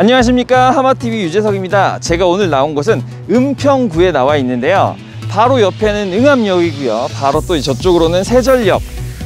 안녕하십니까. 하마TV 유재석입니다. 제가 오늘 나온 곳은 은평구에 나와 있는데요. 바로 옆에는 응암역이고요. 바로 또 저쪽으로는 세전역.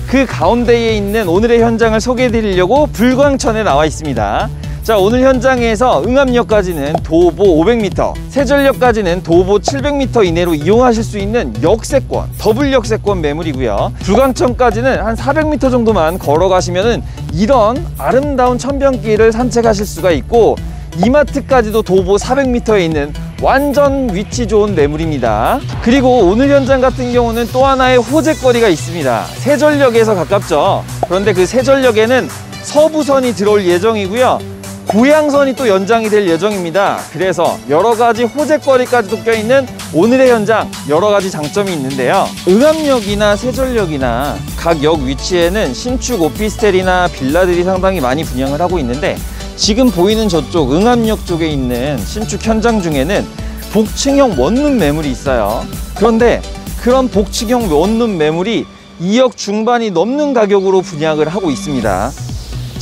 그 가운데에 있는 오늘의 현장을 소개해 드리려고 불광천에 나와 있습니다 자 오늘 현장에서 응암역까지는 도보 500m 세전역까지는 도보 700m 이내로 이용하실 수 있는 역세권 더블 역세권 매물이고요. 불광천까지는 한 400m 정도만 걸어가시면 은 이런 아름다운 천변길을 산책하실 수가 있고 이마트까지도 도보 400m에 있는 완전 위치 좋은 매물입니다. 그리고 오늘 현장 같은 경우는 또 하나의 호재거리가 있습니다. 세전역에서 가깝죠. 그런데 그 세전역에는 서부선이 들어올 예정이고요 고양선이 또 연장이 될 예정입니다. 그래서 여러 가지 호재거리까지도 껴있는 오늘의 현장 여러 가지 장점이 있는데요. 응암역이나 세전역이나 각 역 위치에는 신축 오피스텔이나 빌라들이 상당히 많이 분양을 하고 있는데 지금 보이는 저쪽 응암역 쪽에 있는 신축 현장 중에는 복층형 원룸 매물이 있어요. 그런데 그런 복층형 원룸 매물이 2억 중반이 넘는 가격으로 분양을 하고 있습니다.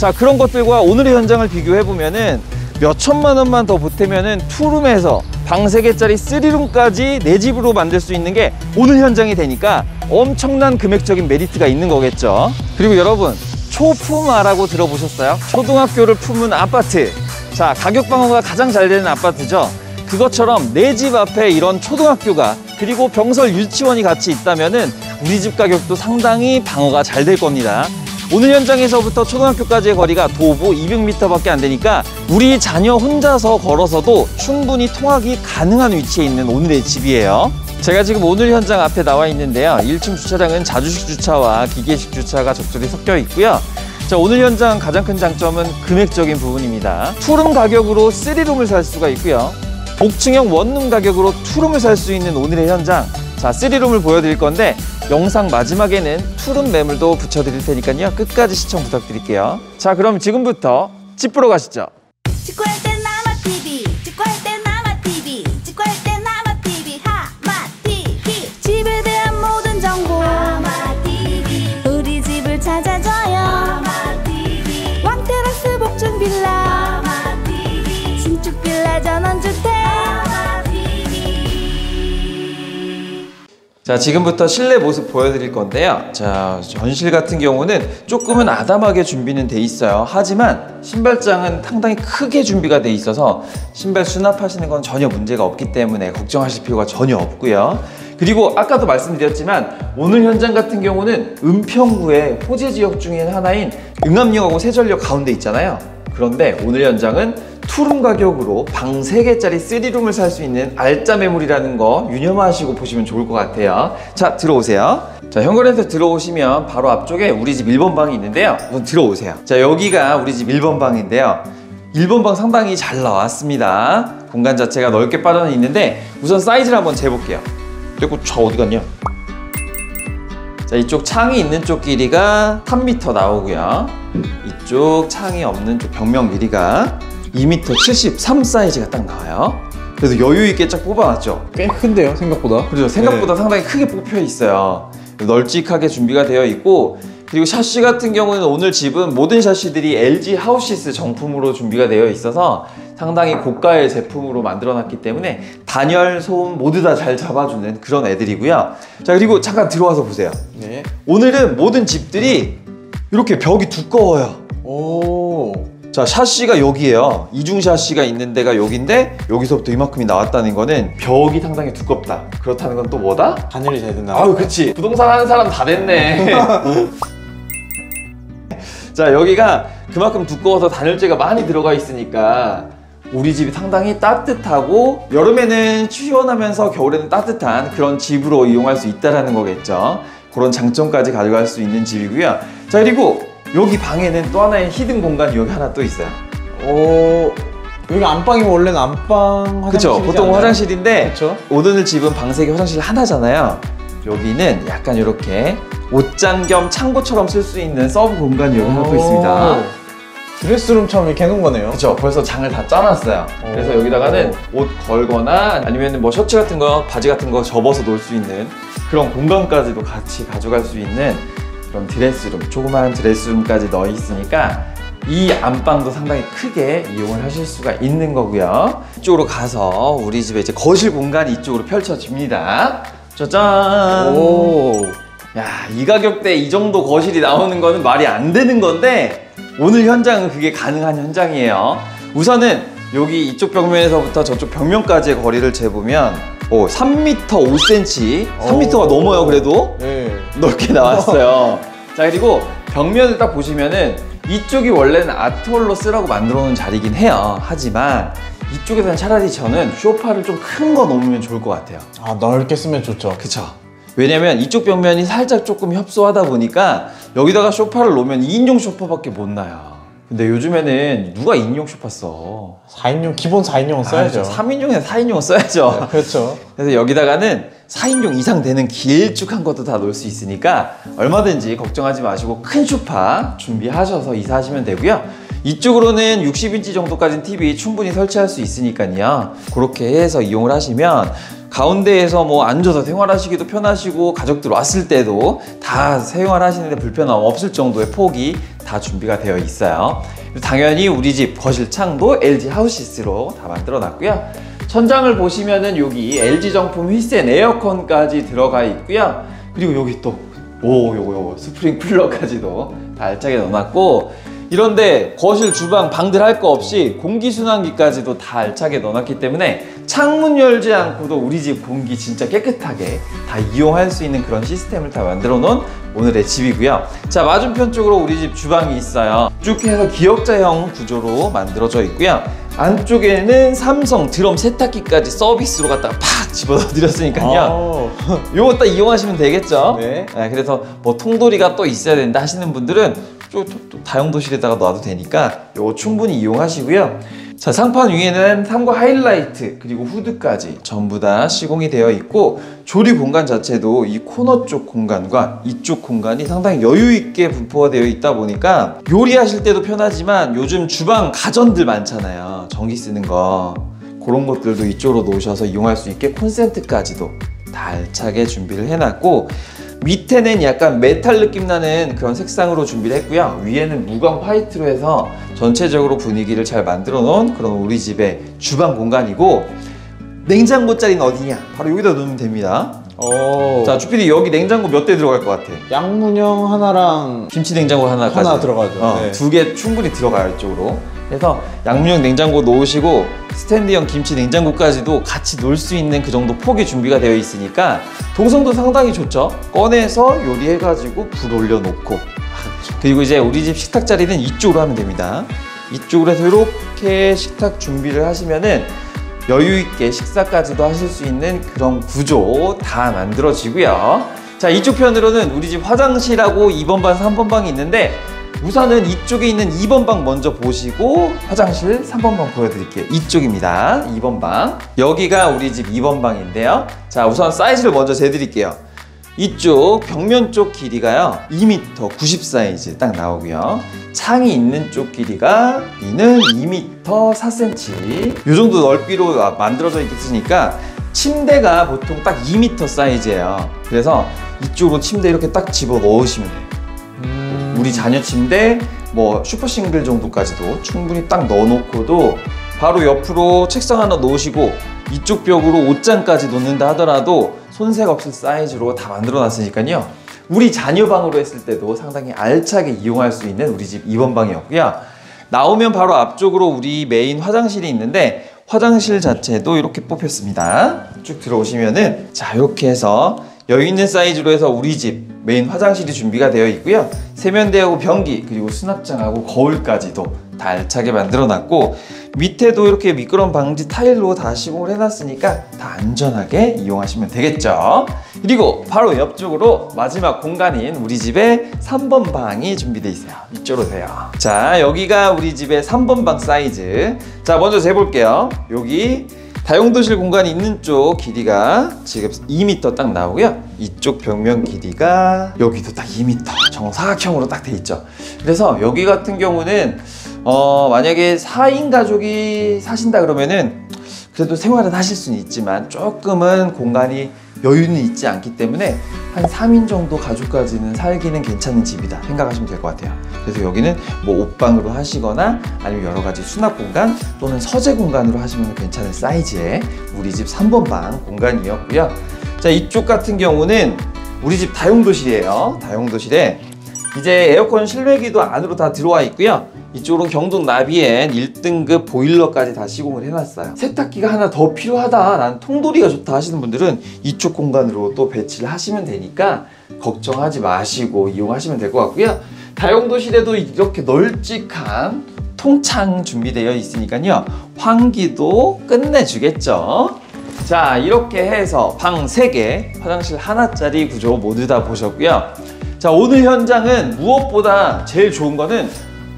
자 그런 것들과 오늘의 현장을 비교해 보면은 몇 천만 원만 더 보태면은 투룸에서 방 3개짜리 3룸까지 내 집으로 만들 수 있는 게 오늘 현장이 되니까 엄청난 금액적인 메리트가 있는 거겠죠. 그리고 여러분 초품아라고 들어보셨어요? 초등학교를 품은 아파트. 자 가격 방어가 가장 잘 되는 아파트죠? 그것처럼 내 집 앞에 이런 초등학교가 그리고 병설 유치원이 같이 있다면 은 우리 집 가격도 상당히 방어가 잘 될 겁니다 오늘 현장에서부터 초등학교까지의 거리가 도보 200m밖에 안 되니까 우리 자녀 혼자서 걸어서도 충분히 통학이 가능한 위치에 있는 오늘의 집이에요. 제가 지금 오늘 현장 앞에 나와 있는데요. 1층 주차장은 자주식 주차와 기계식 주차가 적절히 섞여 있고요. 자, 오늘 현장 가장 큰 장점은 금액적인 부분입니다. 투룸 가격으로 3룸을 살 수가 있고요. 복층형 원룸 가격으로 투룸을 살 수 있는 오늘의 현장. 자, 3룸을 보여드릴 건데 영상 마지막에는 투룸 매물도 붙여드릴 테니까요. 끝까지 시청 부탁드릴게요. 자, 그럼 지금부터 집 보러 가시죠. 자, 지금부터 실내 모습 보여드릴 건데요. 자, 전실 같은 경우는 조금은 아담하게 준비는 돼 있어요. 하지만 신발장은 상당히 크게 준비가 돼 있어서 신발 수납하시는 건 전혀 문제가 없기 때문에 걱정하실 필요가 전혀 없고요. 그리고 아까도 말씀드렸지만 오늘 현장 같은 경우는 은평구의 호재 지역 중에 하나인 응암역하고 세전역 가운데 있잖아요. 그런데 오늘 현장은 투룸 가격으로 방 3개짜리 3룸을 살 수 있는 알짜 매물이라는 거 유념하시고 보시면 좋을 것 같아요. 자, 들어오세요. 자, 현관에서 들어오시면 바로 앞쪽에 우리 집 1번 방이 있는데요. 우선 들어오세요. 자, 여기가 우리 집 1번 방인데요. 1번 방 상당히 잘 나왔습니다. 공간 자체가 넓게 빠져 있는데 우선 사이즈를 한번 재볼게요. 그리고 저 어디 갔냐? 자, 이쪽 창이 있는 쪽 길이가 3m 나오고요. 이쪽 창이 없는 쪽 벽면 길이가 2m 73 사이즈가 딱 나와요. 그래서 여유 있게 쫙 뽑아놨죠. 꽤 큰데요 생각보다 그렇죠. 생각보다 상당히 크게 뽑혀 있어요. 널찍하게 준비가 되어 있고 그리고 샤시 같은 경우는 오늘 집은 모든 샤시들이 LG 하우시스 정품으로 준비가 되어 있어서 상당히 고가의 제품으로 만들어놨기 때문에 단열, 소음 모두 다 잘 잡아주는 그런 애들이고요. 자 그리고 잠깐 들어와서 보세요. 네. 오늘은 모든 집들이 이렇게 벽이 두꺼워요. 오 자 샤시가 여기에요. 이중 샤시가 있는 데가 여긴데 여기서부터 이만큼이 나왔다는 거는 벽이 상당히 두껍다. 그렇다는 건 또 뭐다? 단열이 잘 된다 아유 그치. 부동산 하는 사람 다 됐네. 자 여기가 그만큼 두꺼워서 단열재가 많이 들어가 있으니까 우리 집이 상당히 따뜻하고 여름에는 시원하면서 겨울에는 따뜻한 그런 집으로 이용할 수 있다는 거겠죠. 그런 장점까지 가져갈 수 있는 집이고요. 자 그리고 여기 방에는 또 하나의 히든 공간이 여기 하나 또 있어요. 오 여기가 안방이면 원래는 안방 화장실 그쵸. 보통 화장실인데 그쵸? 오늘 집은 방색이 화장실 하나잖아요. 여기는 약간 이렇게 옷장 겸 창고처럼 쓸 수 있는 서브 공간이 여기 하나 또 있습니다. 드레스룸처럼 이렇게 해놓은 거네요. 그쵸. 벌써 장을 다 짜놨어요. 오. 그래서 여기다가는 옷 걸거나 아니면 뭐 셔츠 같은 거 바지 같은 거 접어서 놓을 수 있는 그런 공간까지도 같이 가져갈 수 있는 그런 드레스룸 조그마한 드레스룸까지 넣어 있으니까 이 안방도 상당히 크게 이용을 하실 수가 있는 거고요. 이쪽으로 가서 우리 집에 이제 거실 공간이 이쪽으로 펼쳐집니다. 짜잔! 오. 야, 이 가격대에 이 정도 거실이 나오는 거는 말이 안 되는 건데 오늘 현장은 그게 가능한 현장이에요. 우선은 여기 이쪽 벽면에서부터 저쪽 벽면까지의 거리를 재보면 오, 3m 5cm, 3m가 넘어요 그래도 네. 넓게 나왔어요. 자 그리고 벽면을 딱 보시면은 이쪽이 원래는 아트홀로 쓰라고 만들어 놓은 자리긴 해요. 하지만 이쪽에서는 차라리 저는 쇼파를 좀 큰 거 놓으면 좋을 것 같아요. 아 넓게 쓰면 좋죠. 그쵸. 왜냐면 이쪽 벽면이 살짝 조금 협소하다 보니까 여기다가 소파를 놓으면 2인용 소파밖에 못 나요. 근데 요즘에는 누가 2인용 소파 써? 4인용 기본 4인용은 써야죠. 3인용이나 4인용 써야죠. 그렇죠. 그래서 여기다가는 4인용 이상 되는 길쭉한 것도 다 놓을 수 있으니까 얼마든지 걱정하지 마시고 큰 소파 준비하셔서 이사하시면 되고요. 이쪽으로는 60인치 정도까지는 TV 충분히 설치할 수 있으니까요. 그렇게 해서 이용을 하시면 가운데에서 뭐 앉아서 생활하시기도 편하시고 가족들 왔을 때도 다 생활하시는데 불편함 없을 정도의 폭이 다 준비가 되어 있어요. 당연히 우리 집 거실 창도 LG 하우시스로 다 만들어 놨고요. 천장을 보시면은 여기 LG 정품 휘센 에어컨까지 들어가 있고요. 그리고 여기 또, 오, 요거, 요거, 스프링클러까지도 다 알차게 넣어놨고, 이런데 거실, 주방, 방들 할 거 없이 공기순환기까지도 다 알차게 넣어놨기 때문에 창문 열지 않고도 우리 집 공기 진짜 깨끗하게 다 이용할 수 있는 그런 시스템을 다 만들어 놓은 오늘의 집이고요. 자, 맞은편 쪽으로 우리 집 주방이 있어요. 쭉 해서 기역자형 구조로 만들어져 있고요. 안쪽에는 삼성 드럼 세탁기까지 서비스로 갖다가 팍 집어넣어 드렸으니까요. 아, 요거 딱 이용하시면 되겠죠? 네. 그래서 뭐 통돌이가 또 있어야 된다 하시는 분들은 또, 또, 또 다용도실에다가 놔도 되니까 요거 충분히 이용하시고요. 자, 상판 위에는 삼과 하이라이트 그리고 후드까지 전부 다 시공이 되어 있고 조리 공간 자체도 이 코너 쪽 공간과 이쪽 공간이 상당히 여유 있게 분포가 되어 있다 보니까 요리하실 때도 편하지만 요즘 주방 가전들 많잖아요. 전기 쓰는 거. 그런 것들도 이쪽으로 놓으셔서 이용할 수 있게 콘센트까지도 다 알차게 준비를 해놨고 밑에는 약간 메탈 느낌 나는 그런 색상으로 준비를 했고요 위에는 무광 화이트로 해서 전체적으로 분위기를 잘 만들어 놓은 그런 우리 집의 주방 공간이고 냉장고 자리는 어디냐 바로 여기다 놓으면 됩니다 오. 자 주피디 여기 냉장고 몇 대 들어갈 것 같아? 양문형 하나랑 김치 냉장고 하나까지 하나 들어가죠. 어, 네. 두개 충분히 들어가요 이쪽으로 그래서 양문형 냉장고 놓으시고 스탠드형 김치 냉장고까지도 같이 놓을 수 있는 그 정도 폭이 준비가 되어 있으니까 동성도 상당히 좋죠. 꺼내서 요리해가지고 불 올려놓고. 그리고 이제 우리 집 식탁 자리는 이쪽으로 하면 됩니다. 이쪽으로 해서 이렇게 식탁 준비를 하시면은 여유 있게 식사까지도 하실 수 있는 그런 구조 다 만들어지고요. 자, 이쪽 편으로는 우리 집 화장실하고 2번 방, 3번 방이 있는데 우선은 이쪽에 있는 2번 방 먼저 보시고 화장실 3번 방 보여드릴게요. 이쪽입니다. 2번 방. 여기가 우리 집 2번 방인데요. 자, 우선 사이즈를 먼저 재드릴게요. 이쪽 벽면 쪽 길이가요 2m 90 사이즈 딱 나오고요 창이 있는 쪽 길이가 이는 2m 4cm 이 정도 넓이로 만들어져 있으니까 침대가 보통 딱 2m 사이즈예요 그래서 이쪽으로 침대 이렇게 딱 집어 넣으시면 돼요 음. 우리 자녀 침대 뭐 슈퍼 싱글 정도까지도 충분히 딱 넣어놓고도 바로 옆으로 책상 하나 놓으시고 이쪽 벽으로 옷장까지 놓는다 하더라도 손색 없을 사이즈로 다 만들어 놨으니까요. 우리 자녀 방으로 했을 때도 상당히 알차게 이용할 수 있는 우리 집 2번 방이었고요. 나오면 바로 앞쪽으로 우리 메인 화장실이 있는데 화장실 자체도 이렇게 뽑혔습니다. 쭉 들어오시면은 자 이렇게 해서 여유 있는 사이즈로 해서 우리 집 메인 화장실이 준비가 되어 있고요. 세면대하고 변기 그리고 수납장하고 거울까지도 다 알차게 만들어 놨고 밑에도 이렇게 미끄럼 방지 타일로 다 시공을 해놨으니까 다 안전하게 이용하시면 되겠죠. 그리고 바로 옆쪽으로 마지막 공간인 우리 집의 3번 방이 준비되어 있어요. 이쪽으로 돼요. 자, 여기가 우리 집의 3번 방 사이즈. 자, 먼저 재볼게요. 여기 다용도실 공간이 있는 쪽 길이가 지금 2m 딱 나오고요. 이쪽 벽면 길이가 여기도 딱 2m 정사각형으로 딱 돼 있죠. 그래서 여기 같은 경우는 어 만약에 4인 가족이 사신다 그러면은 그래도 생활은 하실 수는 있지만 조금은 공간이 여유는 있지 않기 때문에 한 3인 정도 가족까지는 살기는 괜찮은 집이다 생각하시면 될 것 같아요. 그래서 여기는 뭐 옷방으로 하시거나 아니면 여러 가지 수납 공간 또는 서재 공간으로 하시면 괜찮은 사이즈의 우리 집 3번 방 공간이었고요. 자 이쪽 같은 경우는 우리 집 다용도실이에요. 다용도실에 이제 에어컨 실외기도 안으로 다 들어와 있고요. 이쪽으로 경동 나비엔 1등급 보일러까지 다 시공을 해놨어요. 세탁기가 하나 더 필요하다, 난 통돌이가 좋다 하시는 분들은 이쪽 공간으로 또 배치를 하시면 되니까 걱정하지 마시고 이용하시면 될 것 같고요. 다용도실에도 이렇게 널찍한 통창 준비되어 있으니까요. 환기도 끝내주겠죠. 자, 이렇게 해서 방 3개, 화장실 하나짜리 구조 모두 다 보셨고요. 자, 오늘 현장은 무엇보다 제일 좋은 거는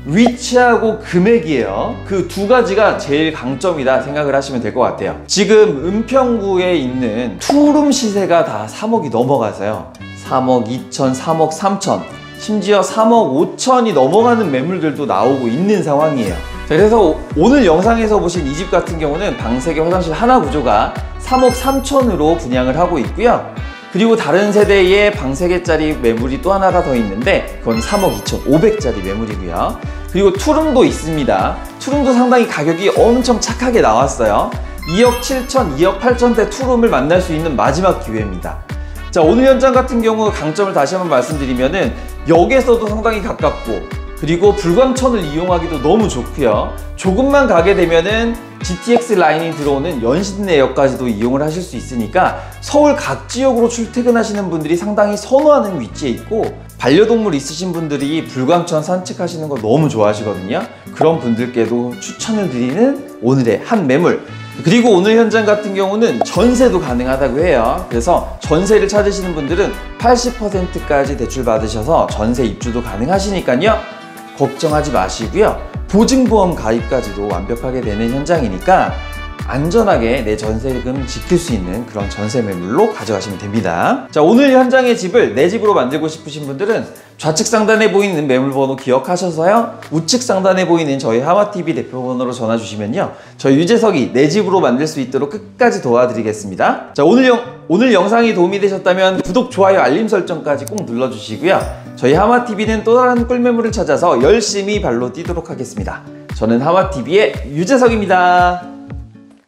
위치하고 금액이에요. 그 두 가지가 제일 강점이다 생각을 하시면 될 것 같아요. 지금 은평구에 있는 투룸 시세가 다 3억이 넘어가서요. 3억 2천, 3억 3천, 심지어 3억 5천이 넘어가는 매물들도 나오고 있는 상황이에요. 자, 그래서 오늘 영상에서 보신 이 집 같은 경우는 방 3개 화장실 하나 구조가 3억 3천으로 분양을 하고 있고요. 그리고 다른 세대의 방 3개짜리 매물이 또 하나가 더 있는데 그건 3억 2,500짜리 매물이고요. 그리고 투룸도 있습니다. 투룸도 상당히 가격이 엄청 착하게 나왔어요. 2억 7천, 2억 8천대 투룸을 만날 수 있는 마지막 기회입니다. 자, 오늘 현장 같은 경우 강점을 다시 한번 말씀드리면은 역에서도 상당히 가깝고 그리고 불광천을 이용하기도 너무 좋고요. 조금만 가게 되면은 GTX 라인이 들어오는 연신내역까지도 이용을 하실 수 있으니까 서울 각 지역으로 출퇴근하시는 분들이 상당히 선호하는 위치에 있고 반려동물 있으신 분들이 불광천 산책하시는 거 너무 좋아하시거든요. 그런 분들께도 추천을 드리는 오늘의 한 매물. 그리고 오늘 현장 같은 경우는 전세도 가능하다고 해요. 그래서 전세를 찾으시는 분들은 80%까지 대출 받으셔서 전세 입주도 가능하시니까요. 걱정하지 마시고요. 보증보험 가입까지도 완벽하게 되는 현장이니까 안전하게 내 전세금 지킬 수 있는 그런 전세 매물로 가져가시면 됩니다. 자, 오늘 현장의 집을 내 집으로 만들고 싶으신 분들은 좌측 상단에 보이는 매물 번호 기억하셔서요. 우측 상단에 보이는 저희 하마TV 대표 번호로 전화 주시면요. 저희 유재석이 내 집으로 만들 수 있도록 끝까지 도와드리겠습니다. 자, 오늘 영, 오늘 영상이 도움이 되셨다면 구독, 좋아요, 알림 설정까지 꼭 눌러주시고요. 저희 하마TV는 또 다른 꿀매물을 찾아서 열심히 발로 뛰도록 하겠습니다. 저는 하마TV의 유재석입니다.